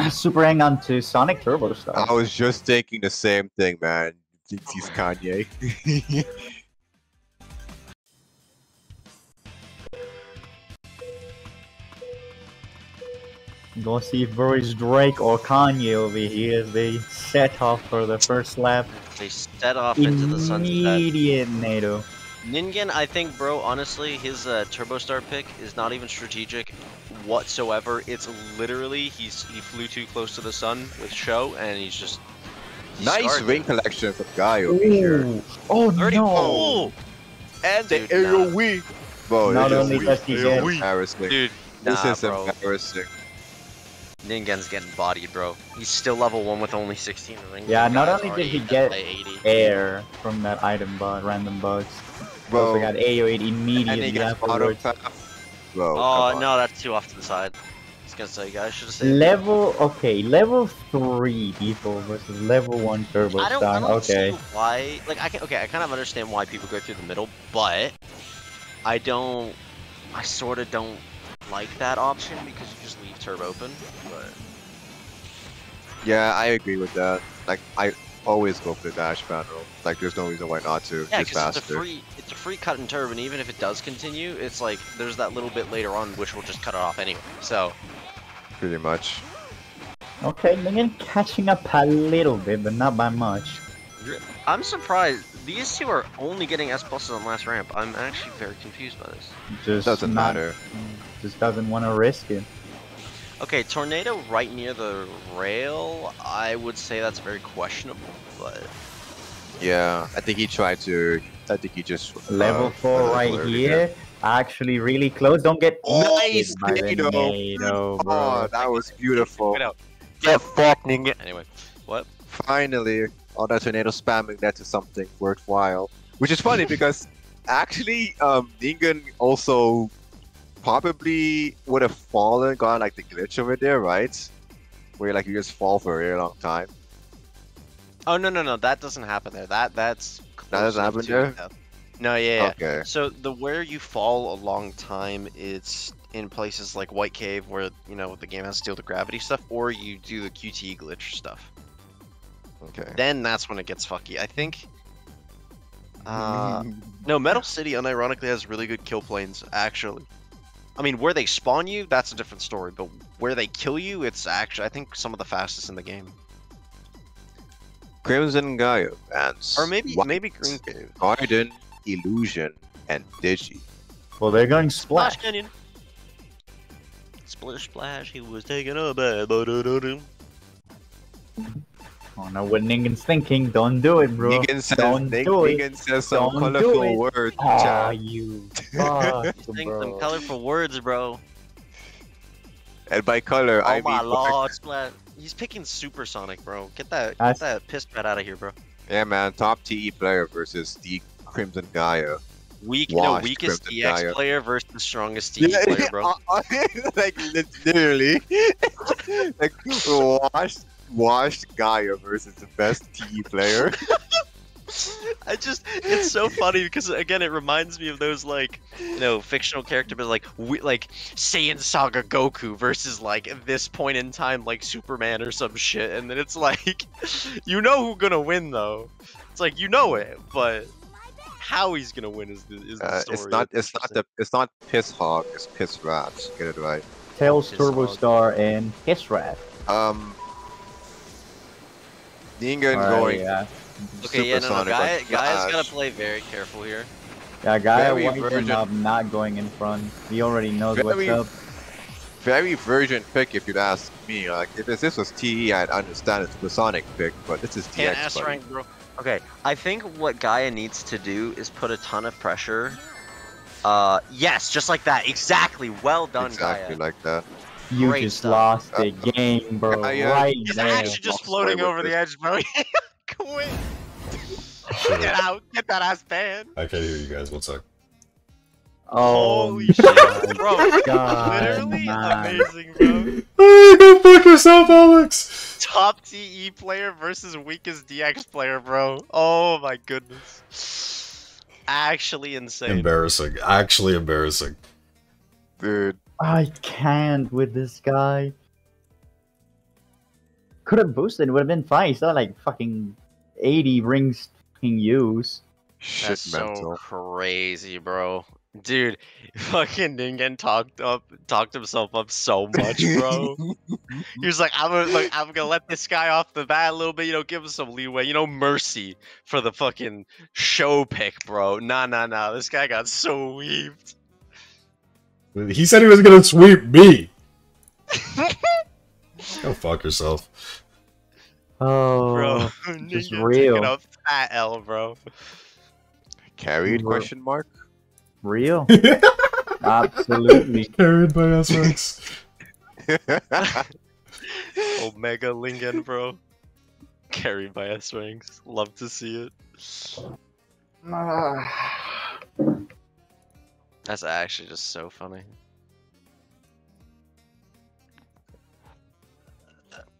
Super Hang on to Sonic Turbo Star. I was just thinking the same thing, man. Thinks he's Kanye. Go see if Boris Drake or Kanye over here as they set off for the first lap. They set off into the sunset. Immediate NATO. Ningen, I think, bro, honestly, his uh, Turbo Star pick is not even strategic whatsoever. It's literally he's he flew too close to the sun with show, and he's just he nice scarred ring collection from Guy over here. Oh 30 no! pull! And The. AoE! Bro, Not it is only weak. does he get- is embarrassing. dude, this nah, is bro. embarrassing. Ningen's getting bodied, bro. He's still level one with only 16 rings. Yeah, not only did he get Air from that item bug, random bugs. Bro, Also got AO8 and he immediately gets auto afterwards. Bro, Oh, no, that's too off to the side. I was gonna say, you guys should have saved Level okay, level three default versus level one turbo I don't, star. I don't okay. see why. Like, I can. Okay, I kind of understand why people go through the middle, but I don't. I sort of don't like that option because you just leave turbo open. But Yeah, I agree with that. Like, I always go for the dash panel. Like, there's no reason why not to. yeah, it's because it's a free, it's a free cut and turn, and even if it does continue, it's like there's that little bit later on which will just cut it off anyway. So Pretty much. Okay, Minion catching up a little bit, but not by much. I'm surprised these two are only getting S pluses on last ramp. I'm actually very confused by this. Just Doesn't not- matter. Mm, just doesn't want to risk it. Okay, tornado right near the rail. I would say that's very questionable, but Yeah, I think he tried to. I think he just. uh, Level four uh, right earlier. here. Actually, really close. Don't get Nice by the NATO. NATO, Oh, that was beautiful. Get out. Get fucked, nigga. Anyway, what? Finally, all that tornado spamming led to something worthwhile. Which is funny because actually, um, Ningen also probably would have fallen, got like the glitch over there, right? Where like you just fall for a very long time. Oh no no no, that doesn't happen there. That that's That doesn't happen there? death. No, yeah. yeah. Okay. So the where you fall a long time, it's in places like White Cave where you know the game has to deal with gravity stuff, or you do the QTE glitch stuff. Okay. Then that's when it gets fucky. I think. Uh, no, Metal City unironically has really good kill planes. Actually, I mean where they spawn you, that's a different story. But where they kill you, it's actually I think some of the fastest in the game. Crimson Gaia bans. Or maybe White, maybe Green Cave. Garden, Illusion, and Digi. Well, they're going splash. Splash Canyon. Splish splash, he was taking a bath. Oh no, what Ningen's thinking. Don't do it, bro. Negan says, Don't Nig- do it. Says some Don't do colorful it. words. Aw, chat. you fuck, Think some bro. colorful words, bro. And by color, Oh I my mean. lord, Splat. He's picking Supersonic, bro. Get that, get that piss rat out of here, bro. Yeah, man. Top TE player versus the Crimson Gaia. Weak, no, Washed weakest Crimson DX Gaia. player versus the strongest TE player, bro. like literally, like washed, washed Gaia versus the best TE player. I just, it's so funny because again, it reminds me of those like, you know, fictional character, but like, we, like Saiyan Saga Goku versus like at this point in time, like Superman or some shit, and then it's like, you know who gonna win though. It's like you know it, but how he's gonna win is the is the Uh, story. it's not. It's not the. It's not piss hog. It's piss rats. Get it right. Tails, Turbo. Star, and piss Rat. Um. Ningen Alright, going. yeah. Okay, yeah, no, no, supersonic guy, on guy's gotta play very careful here. Yeah, guy Very wiping virgin. up, not going in front. He already knows Very what's up. Very virgin pick, if you'd ask me. Like, if this was TE, I'd understand it's the Sonic pick, but this is Can't DX. ass buddy. rank, bro. Okay, I think what Gaia needs to do is put a ton of pressure. Uh, yes, just like that. Exactly. Well done, Exactly Gaia. like that. You Great just stuff. lost the Uh, game, bro. Gaia- right He's there. actually just I'll floating stay with over the edge, bro. Quit. Shit. Get out. Get that ass banned. I can't hear you guys. One sec. Oh, Holy shit, bro. God, Literally man. amazing, bro. go fuck yourself, Alex. Top TE player versus weakest DX player, bro. Oh my goodness. Actually insane. Embarrassing. Actually embarrassing. Dude, I can't with this guy. Could have boosted. It would have been fine. It's not like fucking 80 rings fucking use. Shit That's so crazy, bro. Dude, fucking Ningen talked up, talked himself up so much, bro. he was like, "I'm gonna, like, I'm gonna let this guy off the bat a little bit, you know, give him some leeway, you know, mercy for the fucking show pick, bro." Nah, nah, nah. This guy got so weaved. He said he was gonna sweep me. Go fuck yourself. Oh, bro. just Ningen real. taking a fat L, bro. Carried? Bro. Question mark. real. Absolutely. Carried by SX. Omega Lingen, bro. Carried by S Ranks. Love to see it. Ah. That's actually just so funny.